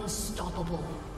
Unstoppable.